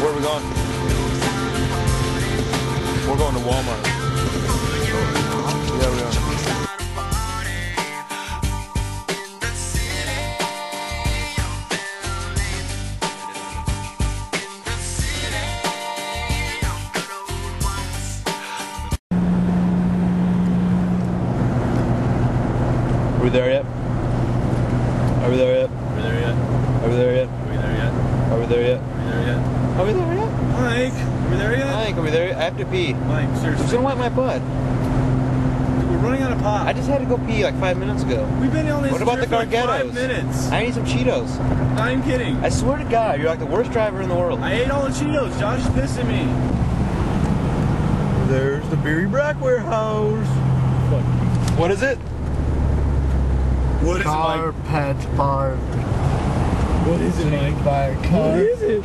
going? We're going to Walmart. Yeah, we are. Are we there yet? Are we there yet? Are we there yet? Are we there yet? Are we there yet? Are we there yet? Are we there yet? Are we there yet? Mike, are we there yet? Mike, are we there? I have to pee. Mike, I'm just seriously. gonna wipe my butt. We're running out of pot. I just had to go pee like five minutes ago. We've been on this What about trip the for like five Gargettos? minutes. I need some Cheetos. I'm kidding. I swear to God, you're like the worst driver in the world. I ate all the Cheetos. Josh is pissing me. There's the Beery Brackware house. What is it? What is Car pet park. What is it, Mike? By a car. What is it?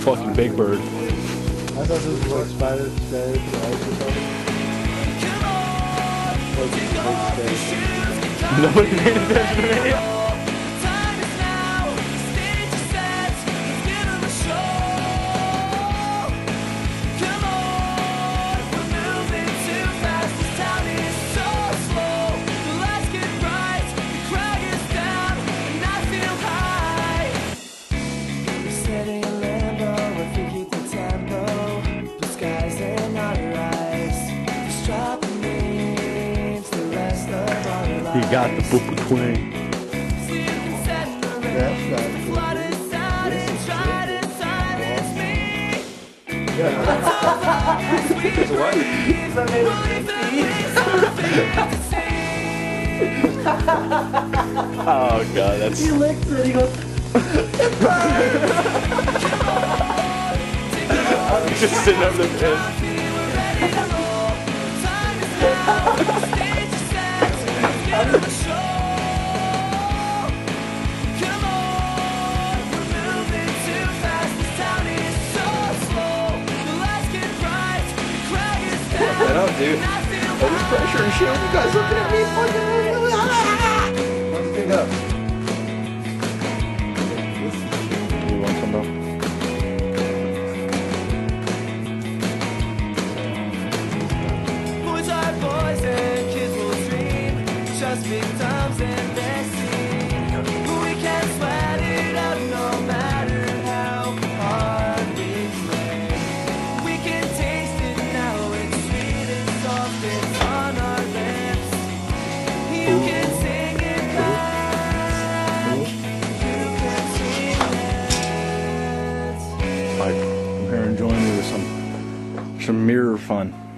fucking Big Bird. I thought this was what Spider. Ice or something. Like, like. Nobody paid attention to me. He got the book queen. That's not Oh god, that's. He licks it. He goes. just sitting over there. I dude. All this pressure and shit. You guys looking at me fucking. Let's pick up. You want some their scene. We can Like, come here and join me with some, some mirror fun.